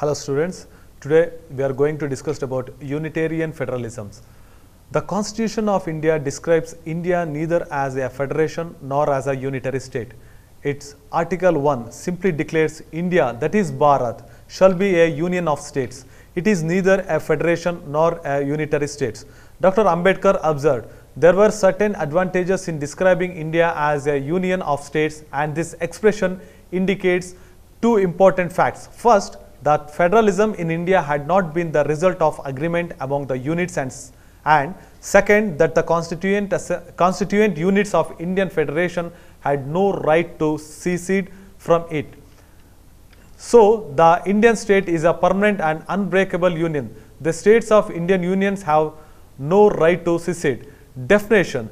Hello students, today we are going to discuss about Unitarian federalisms. The Constitution of India describes India neither as a federation nor as a unitary state. Its Article 1 simply declares India, that is Bharat, shall be a union of states. It is neither a federation nor a unitary states. Dr. Ambedkar observed there were certain advantages in describing India as a union of states and this expression indicates two important facts. First, that federalism in India had not been the result of agreement among the units and, and second, that the constituent, uh, constituent units of Indian Federation had no right to secede from it. So, the Indian state is a permanent and unbreakable union. The states of Indian unions have no right to secede. Definition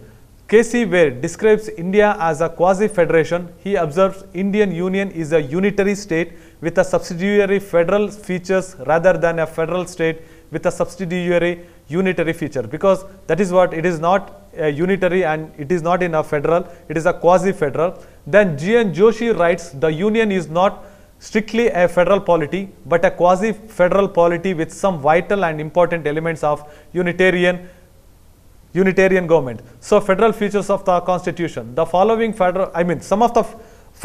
K.C. Wheare describes India as a quasi-federation. He observes Indian Union is a unitary state with a subsidiary federal features rather than a federal state with a subsidiary unitary feature because that is what it is not a unitary and it is not in a federal, it is a quasi-federal. Then G.N. Joshi writes the union is not strictly a federal polity but a quasi-federal polity with some vital and important elements of Unitarian Unitarian government. So, federal features of the constitution. The following federal, I mean some of the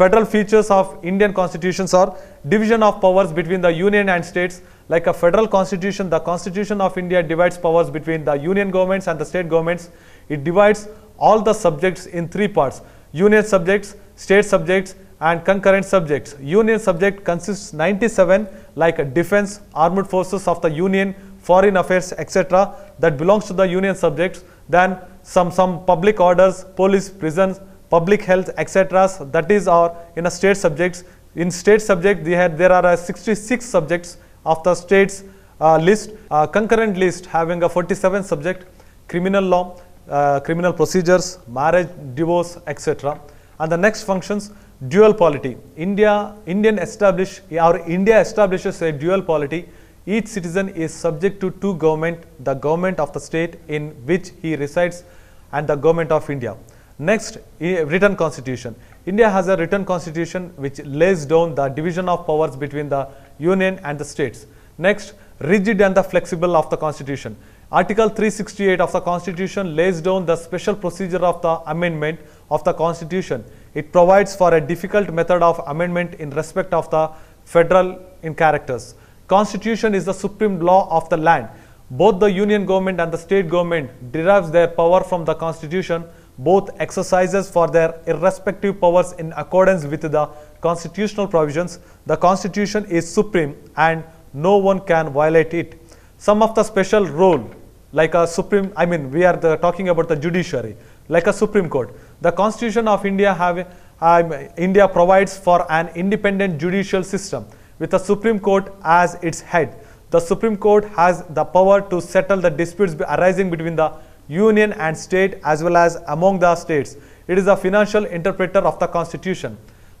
federal features of Indian constitutions are division of powers between the union and states. Like a federal constitution, the constitution of India divides powers between the union governments and the state governments. It divides all the subjects in three parts. Union subjects, state subjects and concurrent subjects. Union subject consists 97 like defense, armed forces of the union, foreign affairs, etc. that belongs to the union subjects. Then some, some public orders, police, prisons, public health, etc. that is our in a state subjects. In state subject, they had, there are uh, 66 subjects of the states uh, list, uh, concurrent list having a 47 subject, criminal law, uh, criminal procedures, marriage, divorce, etc. And the next functions, dual polity. India, Indian establish, or India establishes a dual polity. Each citizen is subject to two government, the government of the state in which he resides and the government of India. Next, written constitution. India has a written constitution which lays down the division of powers between the union and the states. Next, rigid and the flexible of the constitution. Article 368 of the constitution lays down the special procedure of the amendment of the constitution. It provides for a difficult method of amendment in respect of the federal in characters. Constitution is the supreme law of the land. Both the union government and the state government derives their power from the constitution. Both exercises for their irrespective powers in accordance with the constitutional provisions. The constitution is supreme and no one can violate it. Some of the special role like a supreme i mean we are the, talking about the judiciary like a supreme court the constitution of india have india provides for an independent judicial system with a supreme court as its head the supreme court has the power to settle the disputes arising between the union and state as well as among the states it is a financial interpreter of the constitution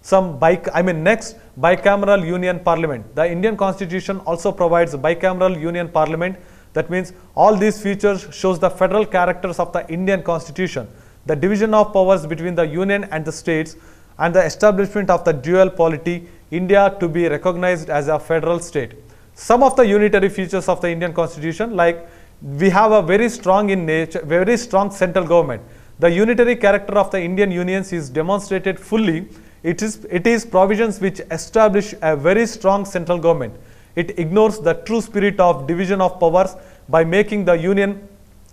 some bic I mean next bicameral union parliament. The Indian constitution also provides bicameral union parliament. That means all these features shows the federal characters of the Indian constitution. The division of powers between the union and the states and the establishment of the dual polity India to be recognized as a federal state. Some of the unitary features of the Indian constitution like we have a very strong in nature, very strong central government. The unitary character of the Indian unions is demonstrated fully it is, it is provisions which establish a very strong central government. It ignores the true spirit of division of powers by making the union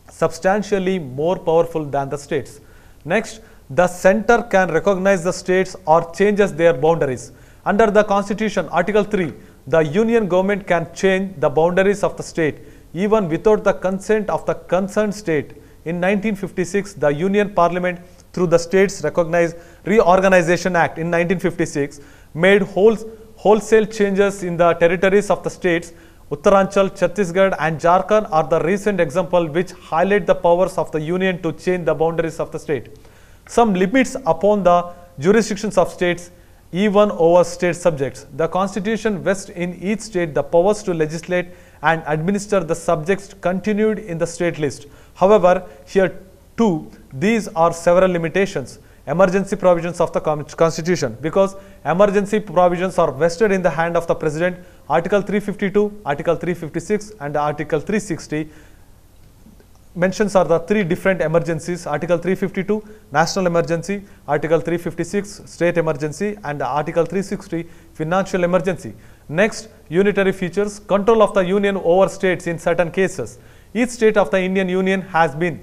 substantially more powerful than the states. Next, the center can recognize the states or changes their boundaries. Under the constitution, article 3, the union government can change the boundaries of the state even without the consent of the concerned state. In 1956, the union parliament through the states recognized reorganization act in 1956 made whole, wholesale changes in the territories of the states. Uttaranchal chhattisgarh and jharkhand are the recent example which highlight the powers of the union to change the boundaries of the state. Some limits upon the jurisdictions of states even over state subjects. The constitution vests in each state the powers to legislate and administer the subjects continued in the state list. However here too these are several limitations. Emergency provisions of the constitution. Because emergency provisions are vested in the hand of the president Article 352, Article 356 and Article 360 mentions are the three different emergencies article 352 national emergency article 356 state emergency and article 360 financial emergency. Next unitary features control of the union over states in certain cases. Each state of the indian union has been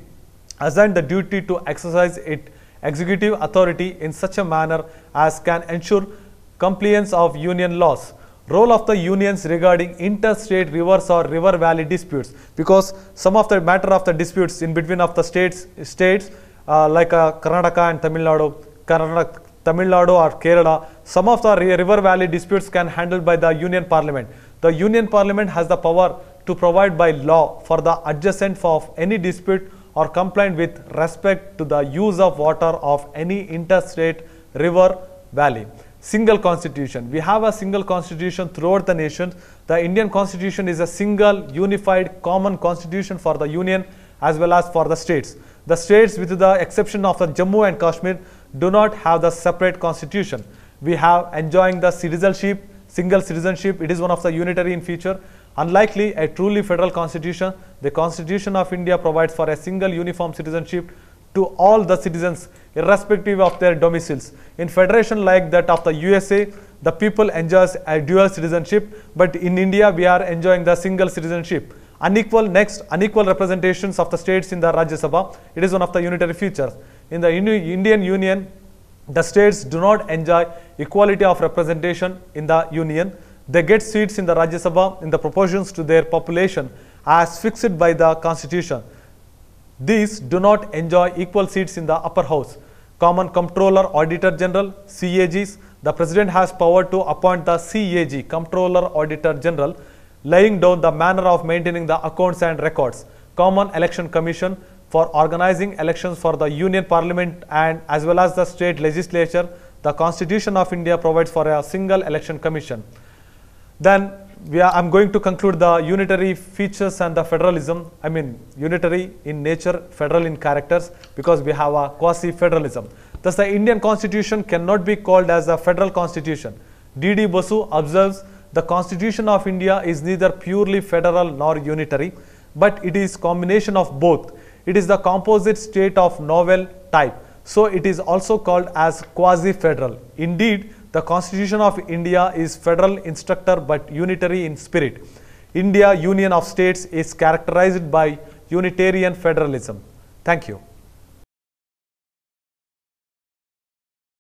assigned the duty to exercise its executive authority in such a manner as can ensure compliance of union laws role of the unions regarding interstate rivers or river valley disputes because some of the matter of the disputes in between of the states states uh, like uh, Karnataka and Tamil Nadu, Karnataka, Tamil Nadu or Kerala, some of the river valley disputes can handled by the union parliament. The union parliament has the power to provide by law for the adjustment of any dispute or complaint with respect to the use of water of any interstate river valley single constitution. We have a single constitution throughout the nation. The Indian constitution is a single unified common constitution for the union as well as for the states. The states with the exception of the Jammu and Kashmir do not have the separate constitution. We have enjoying the citizenship, single citizenship. It is one of the unitary in feature. Unlikely a truly federal constitution, the constitution of India provides for a single uniform citizenship to all the citizens irrespective of their domiciles. In federation like that of the USA, the people enjoys a dual citizenship, but in India we are enjoying the single citizenship. Unequal next, unequal representations of the states in the Rajya Sabha. It is one of the unitary features. In the Indi- Indian Union, the states do not enjoy equality of representation in the union. They get seats in the Rajya Sabha in the proportions to their population as fixed by the constitution. These do not enjoy equal seats in the upper house. Common Comptroller Auditor General, CAGs, the President has power to appoint the CAG, Comptroller Auditor General, laying down the manner of maintaining the accounts and records. Common Election Commission for organizing elections for the Union Parliament and as well as the state legislature. The Constitution of India provides for a single election commission. Then we are, I'm going to conclude the unitary features and the federalism. I mean unitary in nature, federal in characters because we have a quasi-federalism. Thus the Indian constitution cannot be called as a federal constitution. D.D. Basu observes the constitution of India is neither purely federal nor unitary, but it is combination of both. It is the composite state of novel type. So it is also called as quasi-federal. Indeed, the Constitution of India is federal in structure but unitary in spirit. India Union of States is characterized by Unitarian federalism. Thank you.